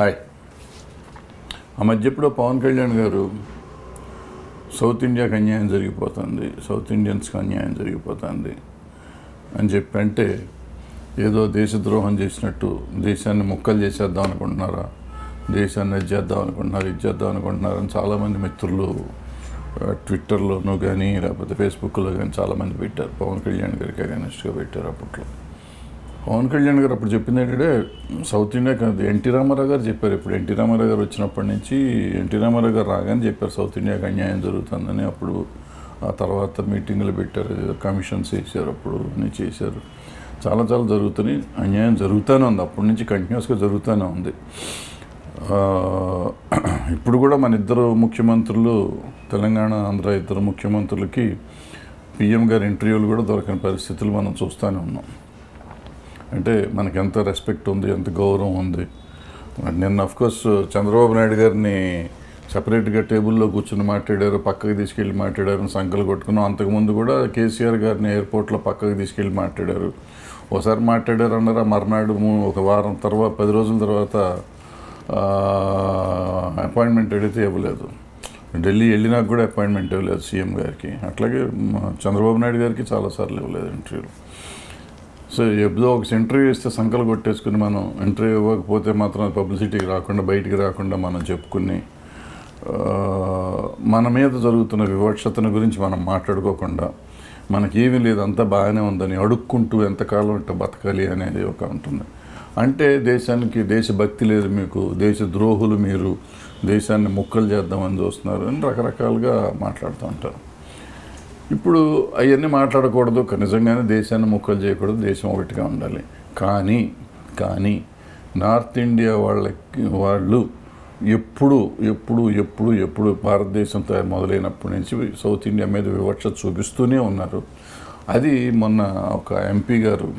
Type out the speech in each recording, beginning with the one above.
Hi. ఆ మధ్య ఎప్పుడో పవన్ కళ్యాణ్ గారు సౌత్ ఇండియాకి అన్యాయం జరిగిపోతుంది సౌత్ ఇండియన్స్కి అన్యాయం జరిగిపోతుంది అని చెప్పి అంటే ఏదో దేశద్రోహం చేసినట్టు దేశాన్ని ముక్కలు చేసేద్దాం అనుకుంటున్నారా దేశాన్ని ఇది చేద్దాం అనుకుంటున్నారు ఇది చేద్దాం అనుకుంటున్నారని చాలామంది మిత్రులు ట్విట్టర్లోనూ కానీ లేకపోతే ఫేస్బుక్లో కానీ చాలామంది పెట్టారు. పవన్ కళ్యాణ్ గారికి అగెనిస్ట్గా పెట్టారు అప్పట్లో. పవన్ కళ్యాణ్ గారు అప్పుడు చెప్పింది ఏంటంటే సౌత్ ఇండియా కాదు ఎన్టీ రామారావు గారు చెప్పారు. ఇప్పుడు ఎన్టీ రామారావు గారు వచ్చినప్పటి నుంచి ఎన్టీ రామారావు గారు రాగానే చెప్పారు సౌత్ ఇండియాకి అన్యాయం జరుగుతుందని అప్పుడు ఆ తర్వాత మీటింగ్లు పెట్టారు కమిషన్స్ వేసారు అప్పుడు అన్నీ చేశారు. చాలా చాలా జరుగుతున్నాయి. అన్యాయం జరుగుతూనే ఉంది. అప్పటి నుంచి కంటిన్యూస్గా జరుగుతూనే ఉంది. ఇప్పుడు కూడా మన ఇద్దరు ముఖ్యమంత్రులు తెలంగాణ ఆంధ్ర ఇద్దరు ముఖ్యమంత్రులకి పిఎం గారి ఇంటర్వ్యూలు కూడా దొరకని పరిస్థితులు మనం చూస్తూనే ఉన్నాం. అంటే మనకి ఎంత రెస్పెక్ట్ ఉంది ఎంత గౌరవం ఉంది. నిన్న కోర్స్ చంద్రబాబు నాయుడు గారిని సపరేట్గా టేబుల్లో కూర్చుని మాట్లాడారు పక్కకి తీసుకెళ్ళి మాట్లాడారు అని సంకలు కొట్టుకున్నాం. అంతకుముందు కూడా కేసీఆర్ గారిని ఎయిర్పోర్ట్లో పక్కకి తీసుకెళ్ళి మాట్లాడారు. ఒకసారి మాట్లాడారు అన్నారా మర్నాడు ఒక వారం తర్వాత పది రోజుల తర్వాత అపాయింట్మెంట్ అడిగితే ఇవ్వలేదు. ఢిల్లీ వెళ్ళినాక కూడా అపాయింట్మెంట్ ఇవ్వలేదు సీఎం గారికి. అట్లాగే చంద్రబాబు నాయుడు గారికి చాలాసార్లు ఇవ్వలేదు ఇంటర్వ్యూలు సో ఎప్పుడో ఒక ఇంటర్వ్యూ ఇస్తే సంకలు కొట్టేసుకుని మనం ఇంటర్వ్యూ ఇవ్వకపోతే మాత్రం పబ్లిసిటీకి రాకుండా బయటికి రాకుండా మనం చెప్పుకుని మన మీద జరుగుతున్న వివక్షతను గురించి మనం మాట్లాడుకోకుండా మనకి ఏమీ లేదు అంతా బాగానే ఉందని అడుక్కుంటూ ఎంతకాలం ఇట్ట బతకాలి అనేది ఒక ఉంటుంది. అంటే దేశానికి దేశభక్తి లేదు మీకు దేశ ద్రోహులు మీరు దేశాన్ని ముక్కలు చేద్దామని చూస్తున్నారు అని రకరకాలుగా మాట్లాడుతూ ఉంటారు. ఇప్పుడు అవన్నీ మాట్లాడకూడదు. నిజంగానే దేశాన్ని ముక్కలు చేయకూడదు. దేశం ఒకటిగా ఉండాలి. కానీ కానీ నార్త్ ఇండియా వాళ్ళకి వాళ్ళు ఎప్పుడు ఎప్పుడు ఎప్పుడు ఎప్పుడు భారతదేశం తయారు మొదలైనప్పటి నుంచి సౌత్ ఇండియా మీద వివక్ష చూపిస్తూనే ఉన్నారు. అది మొన్న ఒక ఎంపీ గారు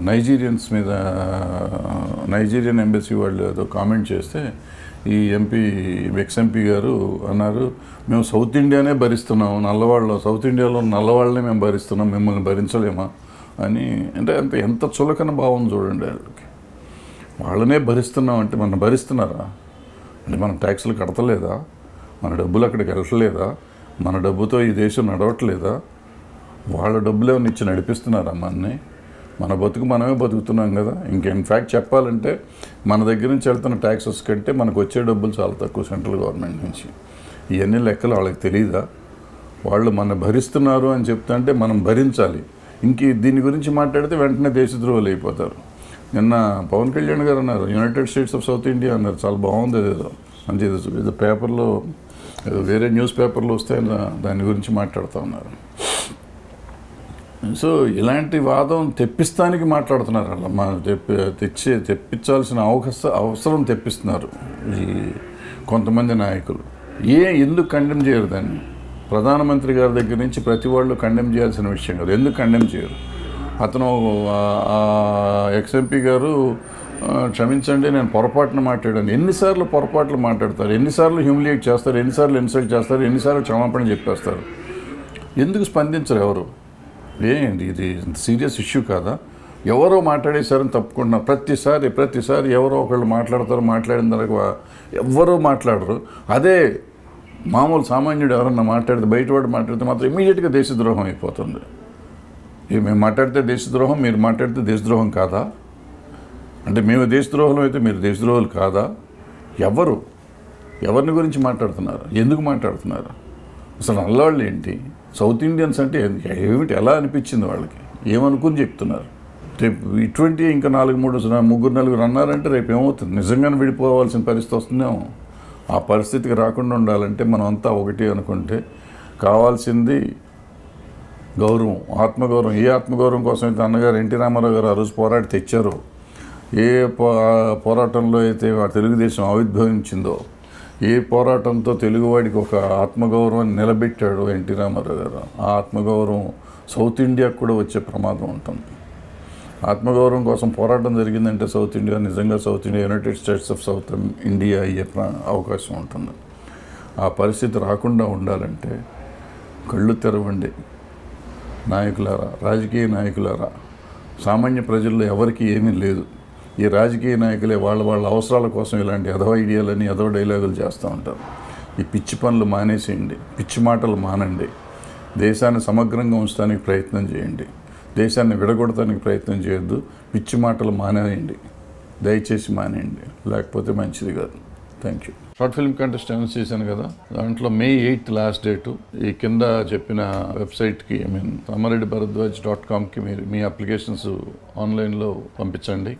నైజీరియన్స్ మీద నైజీరియన్ ఎంబసీ వాళ్ళు ఏదో కామెంట్ చేస్తే ఈ ఎంపీ ఎక్స్ ఎంపీ గారు అన్నారు మేము సౌత్ ఇండియానే భరిస్తున్నాం నల్లవాళ్ళు సౌత్ ఇండియాలో నల్లవాళ్ళనే మేము భరిస్తున్నాం మిమ్మల్ని భరించలేమా? అని అంటే అంత ఎంత చులకన భావం చూడండి వాళ్ళకి. వాళ్ళనే భరిస్తున్నాం అంటే మనం భరిస్తున్నారా? అంటే మనం ట్యాక్సులు కడతలేదా? మన డబ్బులు అక్కడికి వెళ్ళట్లేదా? మన డబ్బుతో ఈ దేశం నడవట్లేదా? వాళ్ళ డబ్బులు ఏమైనా ఇచ్చి నడిపిస్తున్నారా మనని? మన బతుకు మనమే బతుకుతున్నాం కదా. ఇంక ఇన్ఫ్యాక్ట్ చెప్పాలంటే మన దగ్గర నుంచి వెళ్తున్న ట్యాక్సెస్ కంటే మనకు వచ్చే డబ్బులు చాలా తక్కువ సెంట్రల్ గవర్నమెంట్ నుంచి. ఇవన్నీ లెక్కలు వాళ్ళకి తెలియదా వాళ్ళు మన భరిస్తున్నారు అని చెప్తుంటే మనం భరించాలి. ఇంక దీని గురించి మాట్లాడితే వెంటనే దేశద్రోహులు అయిపోతారు. నిన్న పవన్ కళ్యాణ్ గారు అన్నారు United States of South India అన్నారు. చాలా బాగుంది ఏదో. అంటే ఏదో పేపర్లో వేరే న్యూస్ పేపర్లో వస్తే దాని గురించి మాట్లాడుతూ ఉన్నారు. సో ఇలాంటి వాదం తెప్పిస్తానికి మాట్లాడుతున్నారు. అలా మా తెప్పి తెచ్చి తెప్పించాల్సిన అవకాశ అవసరం తెప్పిస్తున్నారు ఈ కొంతమంది నాయకులు. ఏ ఎందుకు కండెమ్ చేయరు దాన్ని? ప్రధానమంత్రి గారి దగ్గర నుంచి ప్రతి వాళ్ళు కండెమ్ చేయాల్సిన విషయం కాదు. ఎందుకు కండెమ్ చేయరు? అతను ఎక్స్ఎంపీ గారు క్షమించండి నేను పొరపాటున మాట్లాడాను. ఎన్నిసార్లు పొరపాట్లు మాట్లాడతారు? ఎన్నిసార్లు హ్యూమిలియేట్ చేస్తారు? ఎన్నిసార్లు ఇన్సల్ట్ చేస్తారు? ఎన్నిసార్లు క్షమాపణ చెప్పేస్తారు? ఎందుకు స్పందించరు ఎవరు? ఏంటి ఇది సీరియస్ ఇష్యూ కాదా? ఎవరో మాట్లాడేశారని తప్పుకుంటున్నా. ప్రతిసారి ప్రతిసారి ఎవరో ఒకళ్ళు మాట్లాడతారు మాట్లాడిన తర్వాత ఎవ్వరూ మాట్లాడరు. అదే మామూలు సామాన్యుడు ఎవరన్నా మాట్లాడితే బయటవాడు మాట్లాడితే మాత్రం ఇమీడియట్గా దేశద్రోహం అయిపోతుంది. మేము మాట్లాడితే దేశద్రోహం మీరు మాట్లాడితే దేశద్రోహం కాదా? అంటే మేము దేశద్రోహం అయితే మీరు దేశద్రోహులు కాదా? ఎవరు? ఎవరిని గురించి మాట్లాడుతున్నారు? ఎందుకు మాట్లాడుతున్నారు? అసలు నల్లవాళ్ళు ఏంటి? సౌత్ ఇండియన్స్ అంటే ఏమిటి? ఎలా అనిపించింది వాళ్ళకి? ఏమనుకుని చెప్తున్నారు? రేపు ఇటువంటి ఇంకా నాలుగు మూడు ముగ్గురు నలుగురు అన్నారంటే రేపు ఏమవుతుంది? నిజంగానే విడిపోవాల్సిన పరిస్థితి వస్తుందేమో. ఆ పరిస్థితికి రాకుండా ఉండాలంటే మనం అంతా ఒకటి అనుకుంటే కావాల్సింది గౌరవం ఆత్మగౌరవం. ఏ ఆత్మగౌరవం కోసం అయితే అన్నగారు ఎన్టీ రామారావు గారు ఆ రోజు పోరాడి తెచ్చారో ఏ పో- పోరాటంలో అయితే తెలుగుదేశం ఆవిర్భవించిందో ఏ పోరాటంతో తెలుగువాడికి ఒక ఆత్మగౌరవాన్ని నిలబెట్టాడు ఎన్టీ రామారావు గారు ఆ ఆత్మగౌరవం సౌత్ ఇండియాకు కూడా వచ్చే ప్రమాదం ఉంటుంది. ఆత్మగౌరవం కోసం పోరాటం జరిగిందంటే సౌత్ ఇండియా నిజంగా South India United States of South India అయ్యే అవకాశం ఉంటుంది. ఆ పరిస్థితి రాకుండా ఉండాలంటే కళ్ళు తెరవండి. నాయకులారా రాజకీయ నాయకులారా సామాన్య ప్రజల్లో ఎవరికి ఏమీ లేదు. ఈ రాజకీయ నాయకులే వాళ్ళ వాళ్ళ అవసరాల కోసం ఇలాంటి ఎదవ ఐడియాలని ఎదవ డైలాగులు చేస్తూ ఉంటారు. ఈ పిచ్చి పనులు మానేసేయండి. పిచ్చి మాటలు మానండి. దేశాన్ని సమగ్రంగా ఉంచడానికి ప్రయత్నం చేయండి. దేశాన్ని విడగొడటానికి ప్రయత్నం చేయొద్దు. పిచ్చి మాటలు మానేయండి. దయచేసి మానేయండి. లేకపోతే మంచిది కాదు. Thank you. Short film contest announce చేశాను కదా. దాంట్లో మే ఎయిత్ లాస్ట్ డేటు. ఈ కింద చెప్పిన వెబ్సైట్కి I mean Amareddy Bharadwaj dot కామ్కి మీరు మీ అప్లికేషన్స్ ఆన్లైన్లో పంపించండి.